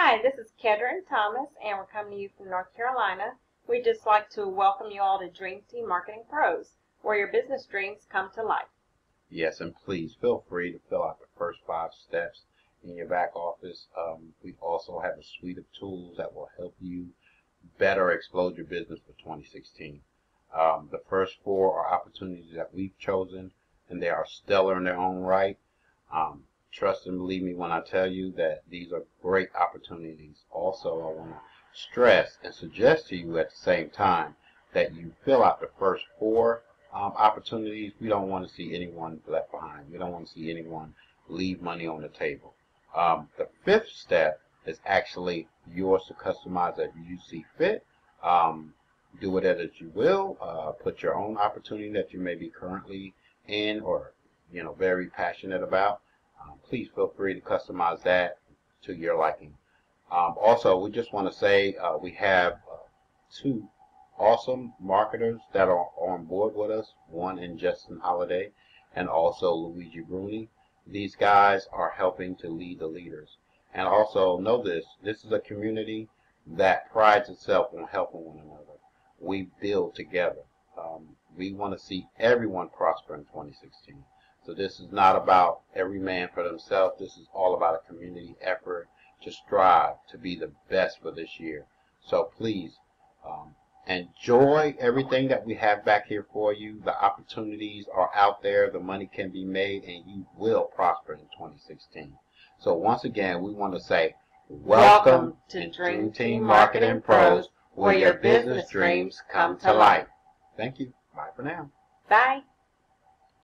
Hi, this is Kedron Thomas, and we're coming to you from North Carolina. We'd just like to welcome you all to Dream Team Marketing Pros, where your business dreams come to life. Yes, and please feel free to fill out the first five steps in your back office. Um, we also have a suite of tools that will help you better explode your business for 2016. Um, the first four are opportunities that we've chosen, and they are stellar in their own right. Um, trust and believe me when I tell you that these are great opportunities. Also, I want to stress and suggest to you at the same time that you fill out the first four um, opportunities. We don't want to see anyone left behind. We don't want to see anyone leave money on the table. Um, the fifth step is actually yours to customize as you see fit. Um, do with it as you will. Uh, put your own opportunity that you may be currently in or you know very passionate about. Please feel free to customize that to your liking. Um, also, we just want to say uh, we have uh, two awesome marketers that are on board with us. One in Justin Holiday and also Luigi Bruni. These guys are helping to lead the leaders. And also know this, this is a community that prides itself on helping one another. We build together. Um, we want to see everyone prosper in 2016. So this is not about every man for themselves. This is all about a community effort to strive to be the best for this year. So please um, enjoy everything that we have back here for you. The opportunities are out there. The money can be made and you will prosper in 2016. So once again, we want to say welcome, Welcome to Dream Team Marketing Pros, where your business dreams come to life. Thank you. Bye for now. Bye.